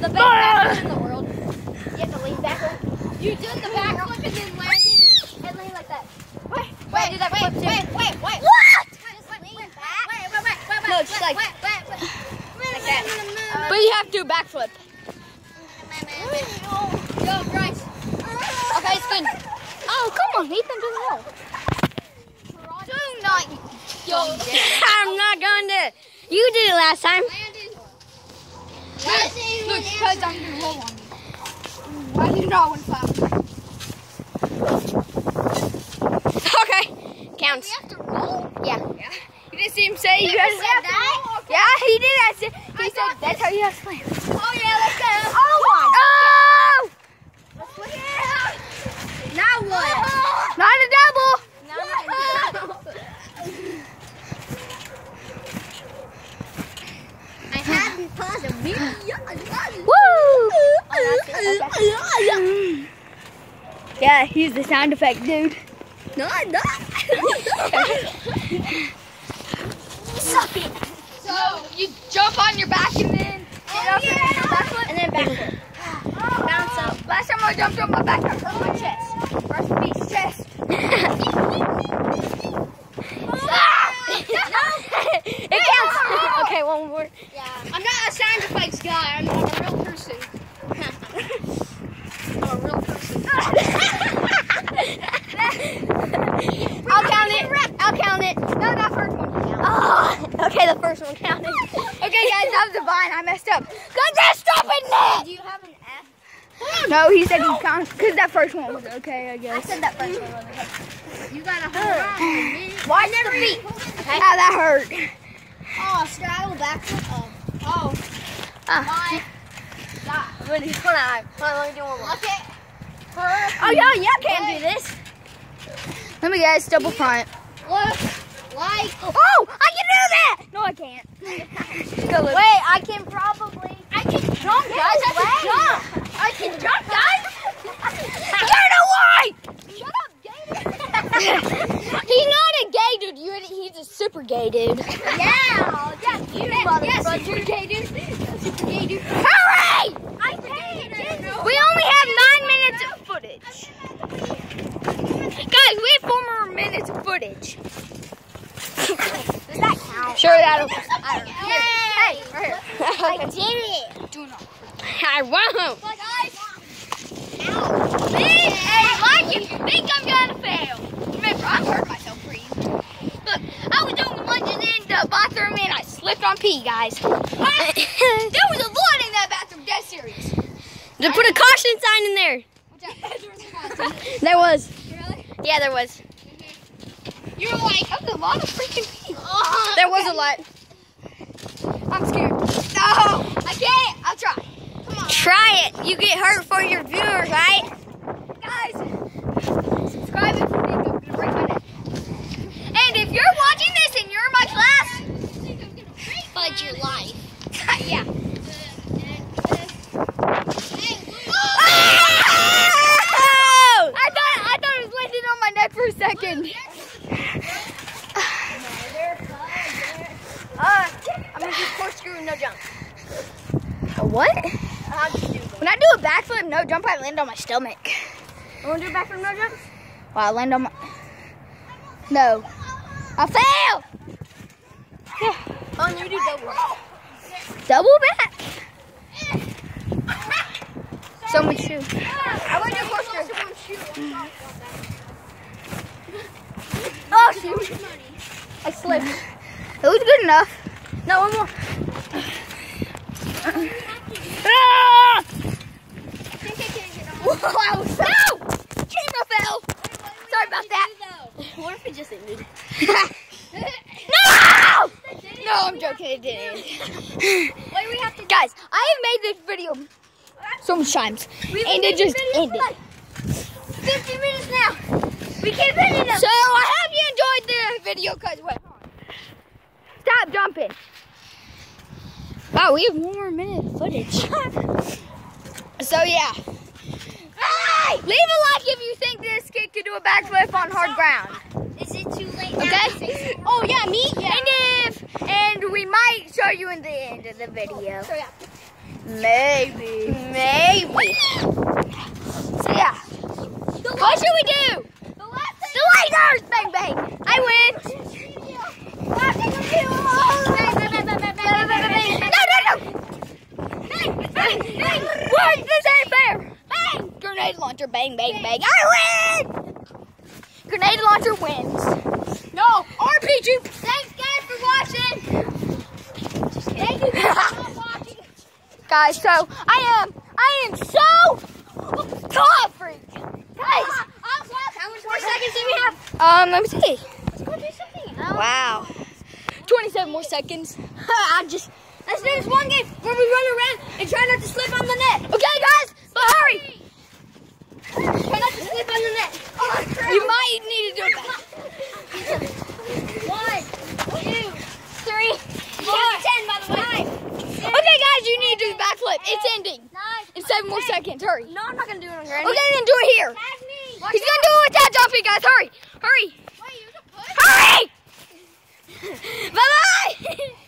the best backflip in the world. You have to lean backwards. You did the backflip and then landed and lean like that. Wait, wait, wait, wait, wait, wait, wait. What? Just lean back. Wait, wait, wait, wait, wait. No, just like, wait, wait, wait. like that. But you have to backflip. Yo, Bryce. Okay, spin. Oh, come on, Nathan, do the hell. Do not. Yo. I'm not going to. You did it last time. landed. Look, because I'm gonna roll on you. Why do you not want to? Okay, counts. We have to roll. Yeah. You didn't see him say you You guys said that? Yeah, he did. I said, he I said thought that's how you have to play. Oh yeah, let's go. Oh! Yeah. Now what? Not a double. I had to pause a video. Woo! Yeah, he's the sound effect dude. No, no. Suck it. So you jump on your back and then oh, get up and then backflip and then backflip. Bounce up. Last time I jumped on my back, I hurt my counts. One more. Yeah. I'm not a sound effects guy. I'm, I'm a real person. I'm a real person. I'll count it. I'll count it. No, that first one counts. Oh, okay, the first one counted. Okay, guys, that was divine. I messed up. Cause they're stopping net. Do you have an F? No, he said he counted because that first one was okay, I I guess. said that first one. wasn't okay. You got a hurt. on. Watch the feet. Ah, that hurt. Oh, straddle backflip. Oh, oh, Ah. my God. On, hold on, hold on, let me do one more. Look at her. Oh, yeah, yeah, I can't do this. Let me guys double front. Look like. Oh, I can do that. No, I can't. Wait, I can probably. I can jump, guys. I can jump. I can jump, guys. Get away! Shut up, Gator. He's not a gay dude. He's a super gay dude. yeah, yeah, you yes, yes, you're gay, dude. Super gay, dude. Hurry! I paid We only have nine minutes of footage. Guys, we have four more minutes of footage. Does that count? Sure, that'll. I don't know. Hey, right here. I did it. Do not. I won't. But guys, ow. This is like you think I'm gonna fail. Remember, I hurt myself pretty. Look, I was doing lunges in the bathroom and I slipped on pee, guys. There was a lot in that bathroom. Dead serious. to put a caution sign in there. There was. really? Yeah, there was. You're like, that's a lot of freaking pee. There was a lot. I'm scared. No, I can't. I'll try. Come on. Try it. You get hurt for your viewers, right? Guys, subscribe if you think I'm gonna break my neck. And if you're watching this and you're in my class, fudge your life. yeah. Oh! I thought I thought it was landing on my a. Uh, I'm gonna do corkscrew no jump. What? When I do a backflip no jump, I land on my stomach. You wanna do a backflip no jump? Well, I land on my. No. I fail! Oh, you do double. Double back. Someone shoot. I want to do corkscrew. Shoot. I slipped. It was good enough. No, one more. Ah! Wow. No! Camera fell. Sorry about that. What if it just ended? No! No, I'm joking. It didn't. Wait, we have to. Guys, I have made this video so much times, and it just ended. 50 minutes now. We keep hitting them. So I hope you enjoyed the video. Cause wait, hold on. stop jumping. Wow, we have one more minute of footage. so yeah. Hey, leave a like if you think this kid could do a backflip on hard ground. Is it too late Okay? Oh yeah, me. And if and we might show you in the end of the video. So yeah. Maybe. Maybe. So yeah. What should we do? Bang, bang. What? This ain't fair! Bang! Grenade launcher, bang, bang, bang. I win! Grenade launcher wins. No, RPG. Thanks, guys, for watching. Thank you guys for watching. Guys, so I am, I am so top freak. Guys, How much more seconds do we have? um, let me see. Let's go do something. Wow. 27 more seconds. I just let's do this one game where we run around and try not to slip on the net. Okay, guys, but hurry. Try not to slip on the net. Oh, you might need to do it back. One, two, three, four, ten by the way. Okay, guys, you need to do the backflip. It's ending Nine. in seven more seconds. Hurry. No, I'm not gonna do it on your Okay, then do it here. He's gonna do it with that jumping, guys. Hurry, hurry, Wait, you can push. hurry. 拜拜。嘿嘿